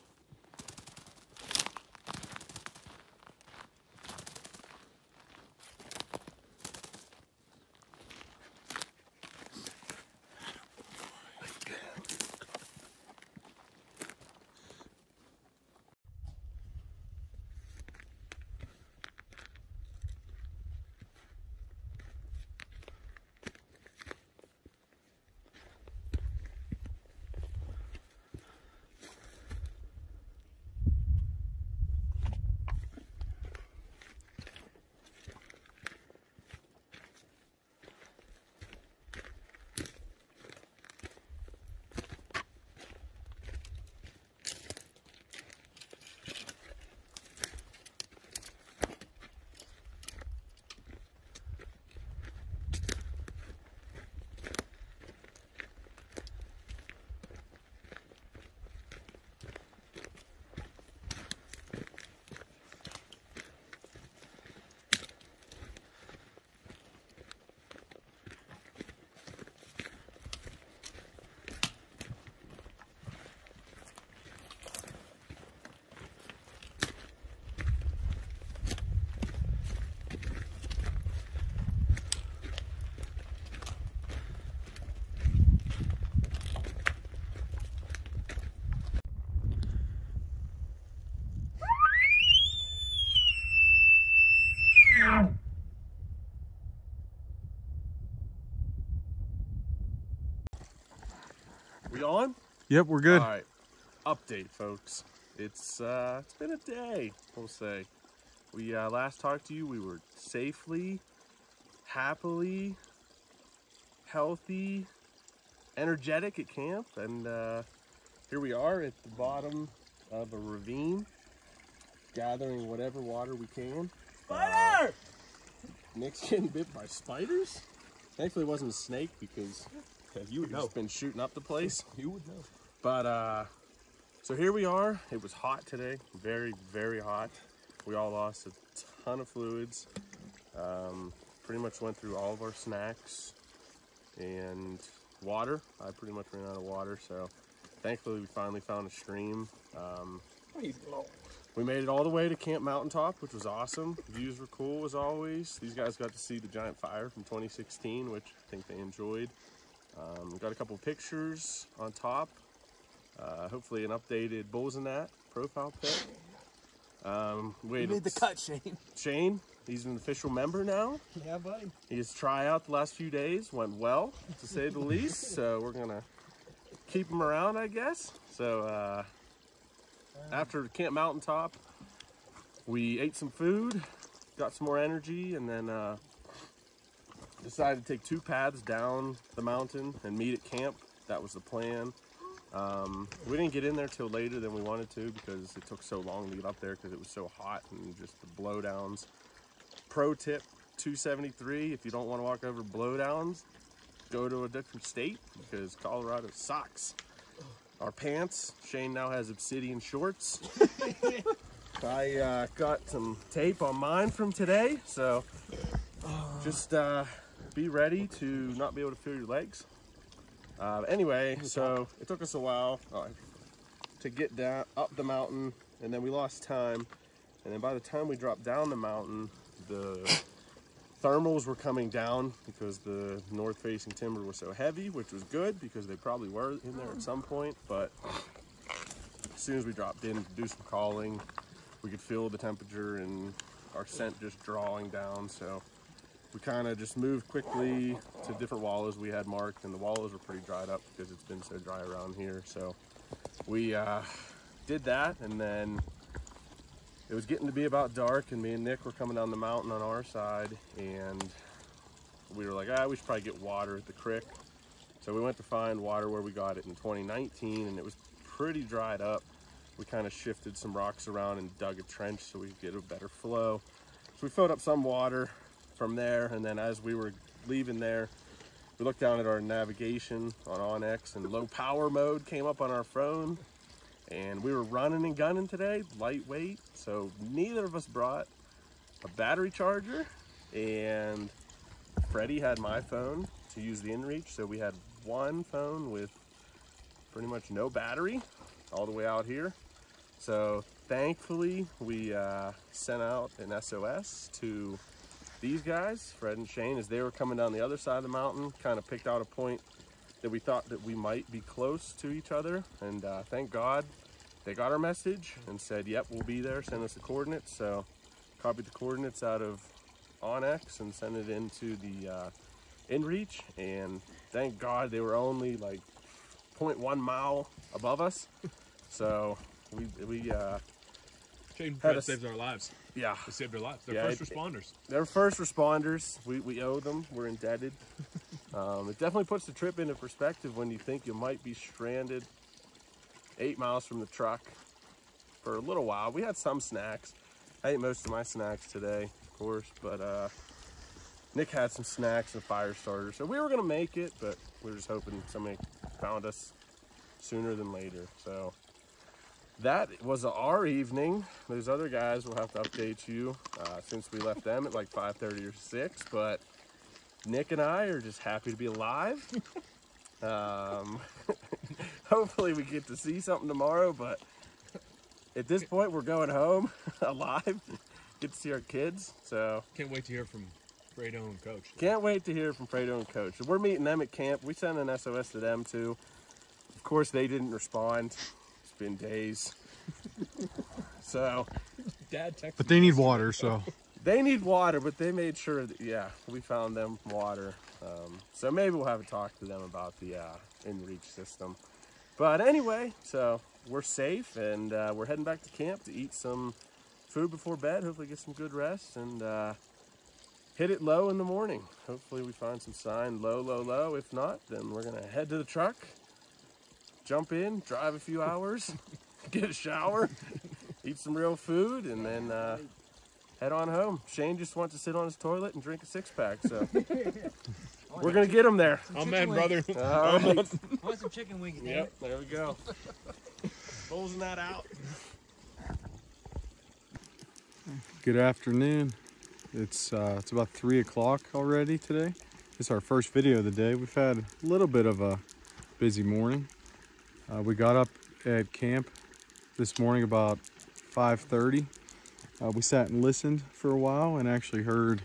E: on?
C: Yep, we're good.
E: All right. Update, folks. It's uh, it's been a day. We'll say. We uh, last talked to you. We were safely, happily, healthy, energetic at camp, and uh, here we are at the bottom of a ravine, gathering whatever water we can. Spider! Nick's getting bit by spiders. Thankfully, it wasn't a snake because
B: you would know.
E: just been shooting up the place.
B: You would know.
E: But uh, so here we are. It was hot today, very, very hot. We all lost a ton of fluids. Um, pretty much went through all of our snacks and water. I pretty much ran out of water, so thankfully we finally found a stream. Um, we made it all the way to Camp Mountaintop, which was awesome. Views were cool as always. These guys got to see the giant fire from 2016, which I think they enjoyed. Um, got a couple pictures on top. Uh, hopefully an updated Bulls N'at profile pic. Um,
G: You made the cut, Shane.
E: Shane, he's an official member now.
G: Yeah, buddy.
E: His tryout the last few days went well, to say the least. So we're gonna keep him around, I guess. So uh, after Camp Mountaintop, we ate some food, got some more energy, and then uh, decided to take two paths down the mountain and meet at camp. That was the plan. Um, we didn't get in there till later than we wanted to because it took so long to get up there because it was so hot and just the blowdowns. Pro tip 273 if you don't want to walk over blowdowns, go to a different state because Colorado sucks. Our pants, Shane now has obsidian shorts. I uh, got some tape on mine from today, so just uh, be ready to not be able to feel your legs. Uh, anyway, so it took us a while uh, to get down up the mountain, and then we lost time. And then by the time we dropped down the mountain, the thermals were coming down because the north-facing timber was so heavy, which was good because they probably were in there at some point. But as soon as we dropped in to do some calling, we could feel the temperature and our scent just drawing down. So we kind of just moved quickly to different wallows we had marked, and the wallows were pretty dried up because it's been so dry around here. So we uh, did that, and then it was getting to be about dark, and me and Nick were coming down the mountain on our side, and we were like, ah, we should probably get water at the creek. So we went to find water where we got it in 2019, and it was pretty dried up. We kind of shifted some rocks around and dug a trench so we could get a better flow. So we filled up some water from there, and then as we were leaving there, we looked down at our navigation on onX, and low power mode came up on our phone. And we were running and gunning today, lightweight, so neither of us brought a battery charger. And Freddie had my phone to use the inReach, so we had one phone with pretty much no battery. all the way out here. So thankfully, we uh, sent out an SOS to these guys, Fred and Shane, as they were coming down the other side of the mountain, kind of picked out a point that we thought that we might be close to each other. And uh, thank God they got our message and said, yep, we'll be there, send us the coordinates. So copied the coordinates out of onX and sent it into the uh, InReach. And thank God they were only like 0.1 mile above us. So we, we uh,
B: Shane
E: Had
B: Fred
E: a-
B: saved our lives.
E: Yeah,
B: They saved our lives. They're
E: Yeah,
B: first
E: it-
B: responders.
E: they're first responders. We, we owe them. We're indebted. Um, it definitely puts the trip into perspective when you think you might be stranded eight miles from the truck for a little while. We had some snacks. I ate most of my snacks today, of course, but uh, Nick had some snacks and a fire starter. So we were going to make it, but we were just hoping somebody found us sooner than later. So that was our evening. Those other guys will have to update you uh, since we left them at like 5:30 or 6. But Nick and I are just happy to be alive. Um, hopefully, we get to see something tomorrow. But at this point, we're going home alive. Get to see our kids. So
B: Can't wait to hear from Fredo and Coach.
E: can't wait to hear from Fredo and Coach. We're meeting them at camp. We sent an SOS to them too. Of course, they didn't respond. It's been days. so
B: Dad texted
C: But they need water, so
E: they need water, but they made sure that, yeah, we found them water. Um, so maybe we'll have a talk to them about the uh, InReach system. But anyway, so we're safe and uh, we're heading back to camp to eat some food before bed, hopefully get some good rest and uh, hit it low in the morning. Hopefully we find some sign low, low, low. If not, then we're gonna head to the truck, jump in, drive a few hours, get a shower, eat some real food, and then uh, head on home. Shane just wants to sit on his toilet and drink a six pack, so we're gonna get him there.
B: Amen, brother.
E: All right.
F: I want some chicken wings, damn
E: Yep, there we go. Closing that out.
C: good afternoon. It's uh, it's about three o'clock already today. It's our first video of the day. We've had a little bit of a busy morning. Uh, we got up at camp this morning about 5:30. Uh, we sat and listened for a while and actually heard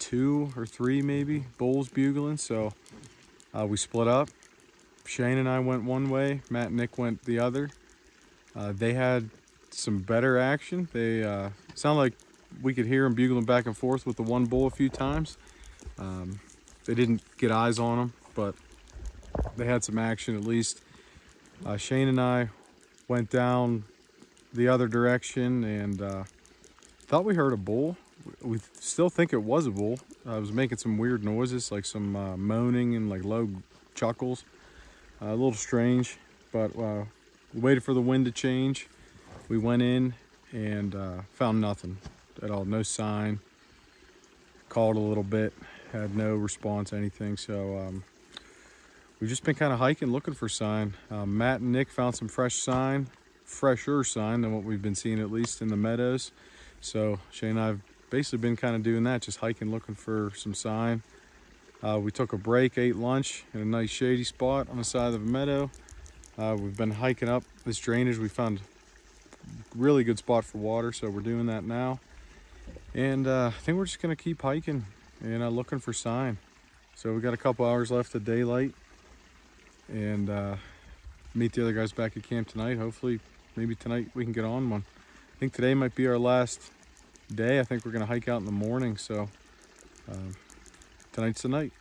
C: two or three maybe bulls bugling. So uh, we split up. Shane and I went one way. Matt and Nick went the other. Uh, they had some better action. They uh, sound like we could hear them bugling back and forth with the one bull a few times. Um, they didn't get eyes on them, but they had some action at least. Uh, Shane and I went down the other direction and uh, thought we heard a bull. We still think it was a bull. Uh, it was making some weird noises, like some uh, moaning and like low chuckles. Uh, a little strange, but uh, we waited for the wind to change. We went in and uh, found nothing at all, no sign. Called a little bit, had no response, anything. So um, we've just been kind of hiking, looking for sign. Um, Matt and Nick found some fresh sign, fresher sign than what we've been seeing at least in the meadows. So Shane and I have basically been kind of doing that, just hiking, looking for some sign. Uh, we took a break, ate lunch in a nice shady spot on the side of a meadow. Uh, we've been hiking up this drainage. We found really good spot for water, so we're doing that now. And uh, I think we're just gonna keep hiking and uh, looking for sign. So we got a couple hours left of daylight, and uh, meet the other guys back at camp tonight. Hopefully, maybe tonight we can get on one. I think today might be our last day. I think we're gonna hike out in the morning, so um, tonight's the night.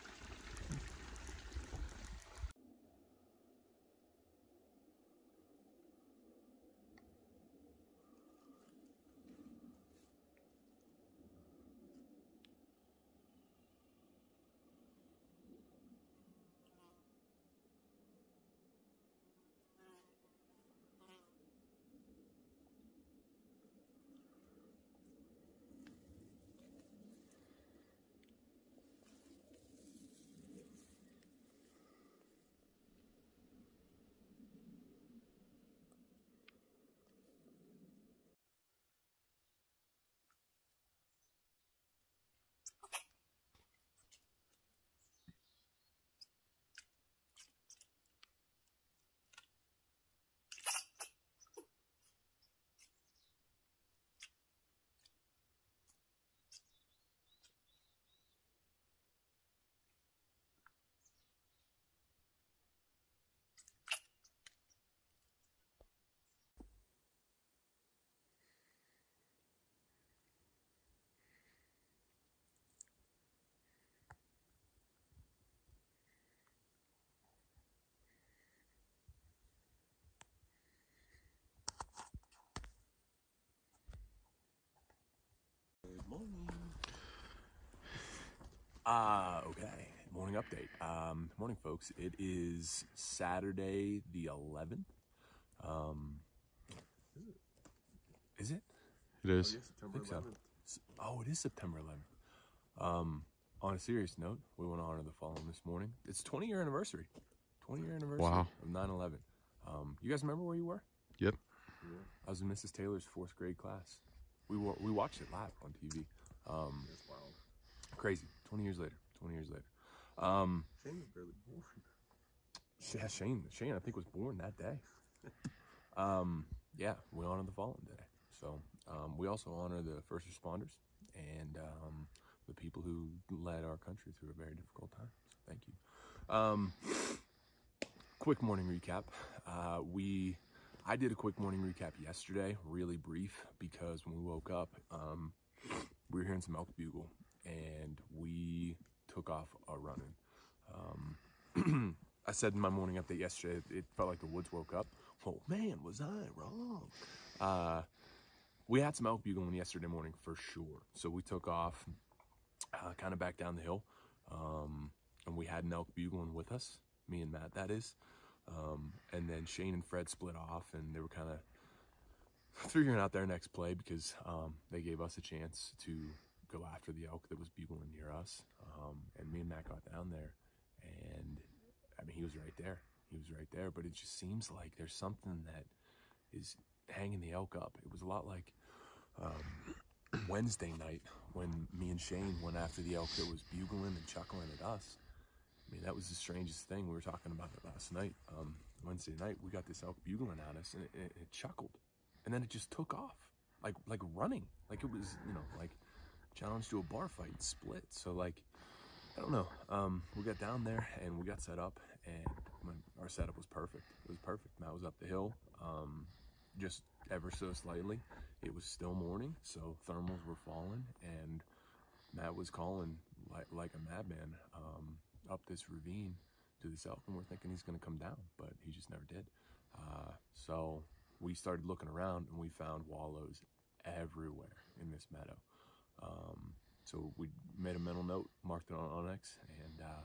B: Morning. Uh, okay. Morning update. Um, morning, folks. It is Saturday the 11th. Um, is it?
C: It is.
B: I think so. Oh, it is September 11th. Um, on a serious note, we want to honor the fallen this morning. It's 20 year anniversary. 20 year anniversary
C: Wow.
B: of 9 11. Um, you guys remember where you were?
C: Yep.
B: I was in Mrs. Taylor's fourth grade class. We wa- we watched it live on TV. Um,
E: That's wild.
B: crazy. 20 years later. 20 years later. Um,
E: Shane was barely born.
B: yeah, Shane. Shane, I think, was born that day. Um, yeah, we honor the fallen today. So um, we also honor the first responders and um, the people who led our country through a very difficult time. So thank you. Um, quick morning recap. Uh, we, I did a quick morning recap yesterday, really brief, because when we woke up, um, we were hearing some elk bugle, and we took off a running. Um, I said in my morning update yesterday, it felt like the woods woke up. Oh man, was I wrong? Uh, we had some elk bugling yesterday morning for sure. So we took off, uh, kind of back down the hill, um, and we had an elk bugling with us, me and Matt, that is. Um, and then Shane and Fred split off, and they were kind of figuring out their next play because um, they gave us a chance to go after the elk that was bugling near us. Um, and me and Matt got down there, and I mean, he was right there. He was right there, but it just seems like there's something that is hanging the elk up. It was a lot like um, Wednesday night when me and Shane went after the elk that was bugling and chuckling at us. I mean, that was the strangest thing. We were talking about it last night. Um, Wednesday night, we got this elk bugling at us, and it, it, it chuckled, and then it just took off, like like running, like it was, you know, like challenged to a bar fight split. So like, I don't know. Um, we got down there and we got set up, and my, our setup was perfect. It was perfect. Matt was up the hill, um, just ever so slightly. It was still morning, so thermals were falling, and Matt was calling like like a madman um, up this ravine to this elk, and we're thinking he's going to come down, but he just never did. Uh, so we started looking around, and we found wallows everywhere in this meadow. Um, so we made a mental note, marked it on onX, and uh,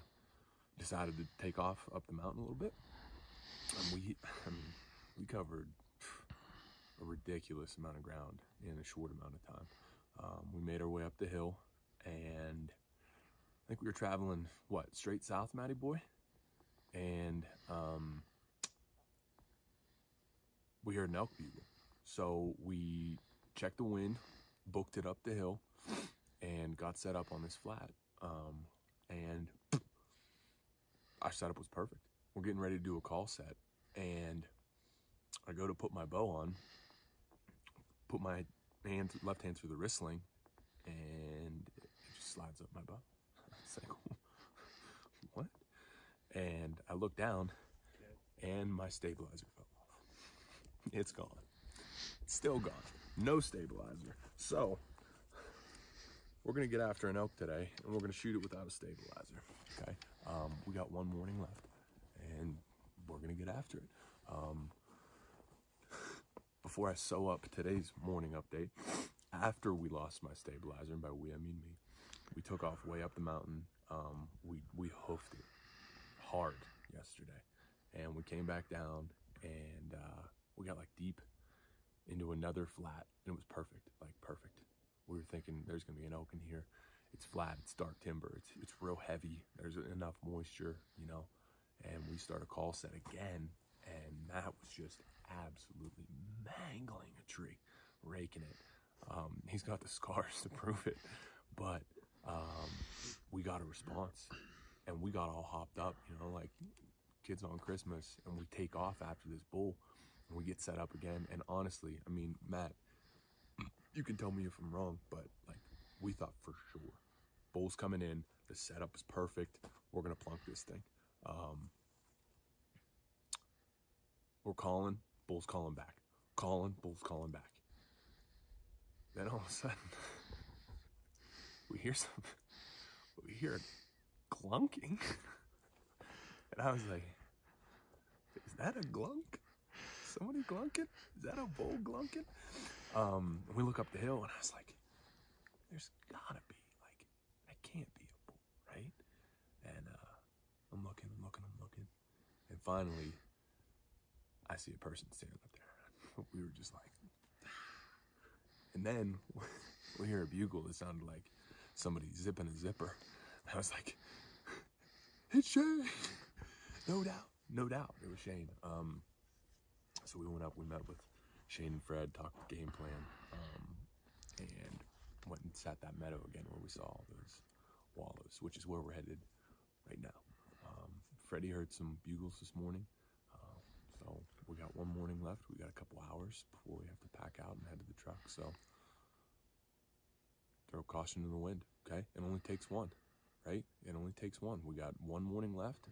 B: decided to take off up the mountain a little bit. And we, we covered a ridiculous amount of ground in a short amount of time. Um, we made our way up the hill, and I think we were traveling what straight south, Matty boy, and um, we heard an elk bugle. So we checked the wind, booked it up the hill, and got set up on this flat. Um, and our setup was perfect. We're getting ready to do a call set, and I go to put my bow on, put my hand, left hand through the wrist sling, and it just slides up my bow. Like, what? And I look down, and my stabilizer fell off. It's gone. It's still gone. No stabilizer. So, we're gonna get after an elk today, and we're gonna shoot it without a stabilizer. Okay. Um, we got one morning left, and we're gonna get after it. Um, before I sew up today's morning update, after we lost my stabilizer, and by we I mean me, we took off way up the mountain. Um, we we hoofed it hard yesterday, and we came back down, and uh, we got like deep into another flat, and it was perfect, like perfect. We were thinking there's gonna be an oak in here. It's flat, it's dark timber, it's it's real heavy. There's enough moisture, you know. And we start a call set again, and Matt was just absolutely mangling a tree, raking it. Um, he's got the scars to prove it, but um, we got a response, and we got all hopped up, you know, like kids on Christmas, and we take off after this bull, and we get set up again. And honestly, I mean, Matt, you can tell me if I'm wrong, but like we thought for sure, bull's coming in, the setup is perfect. We're gonna plunk this thing. Um, we're calling, bull's calling back, calling, bull's calling back. Then all of a sudden, we hear some, we hear glunking, and I was like, "Is that a glunk? Somebody glunking? Is that a bull glunking?" Um, we look up the hill, and I was like, there's gotta be like that can't be a bull, right? And uh, I'm looking, I'm looking, I'm looking, and finally, I see a person standing up there. We were just like, and then we hear a bugle that sounded like somebody zipping a zipper. I was like, it's Shane. No doubt, no doubt, it was Shane. Um, so we went up, we met with Shane and Fred, talked game plan, um, and went and sat that meadow again where we saw those wallows, which is where we're headed right now. Um, Freddie heard some bugles this morning, uh, so we got one morning left. We got a couple hours before we have to pack out and head to the truck. So throw caution to the wind. Okay, it only takes one, right? It only takes one. We got one morning left.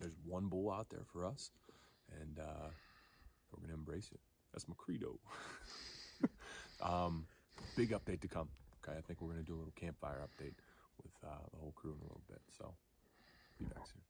B: There's one bull out there for us, and uh, we're gonna embrace it. That's my credo. um, big update to come. Okay, I think we're gonna do a little campfire update with uh, the whole crew in a little bit. So be back soon.